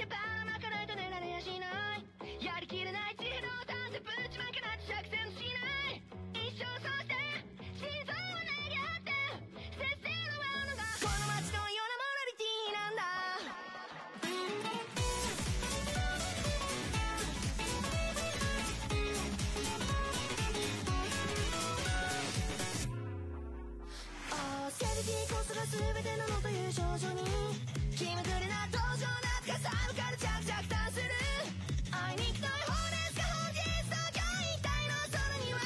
てばまかないと寝られやしない。やりきれない地平の探せぶちまけなって釈戦しない。一生そうして心臓を投げ合って先生のワードが。この街のようなモラリティなんだ、セリティーこそが全てなのという少女に。気ま寒から着々とす。る。あいにくの予報です。が本日東京一帯の空には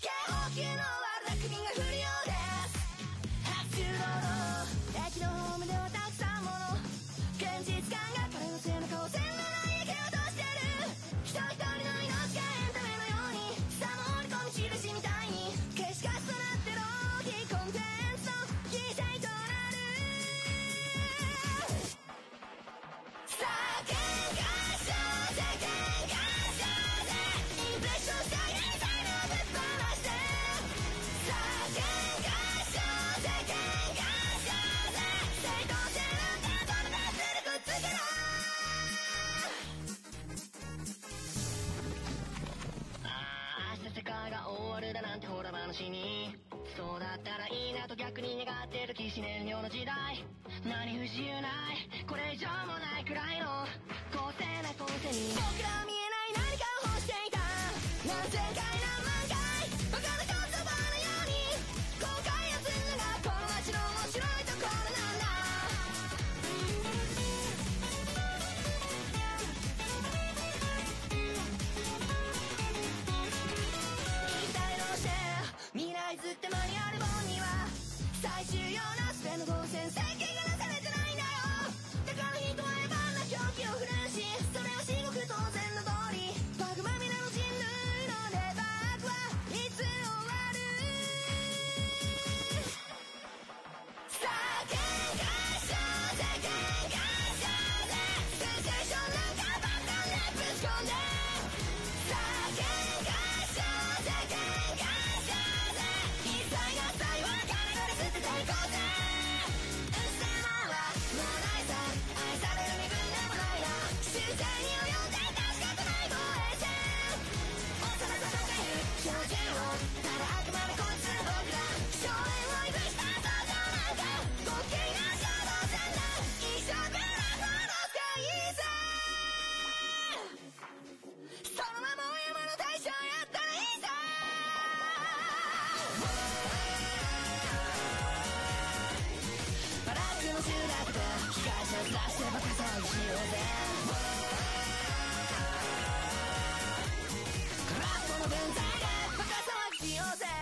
警報級の悪だ国が降る。ようです駅のホームではたくさんもの現実感がそうだったらいいなと逆に願ってる騎し燃料の時代。何不自由ない。これ以上もないくらい。の光線愛自然に泳いでようぜ。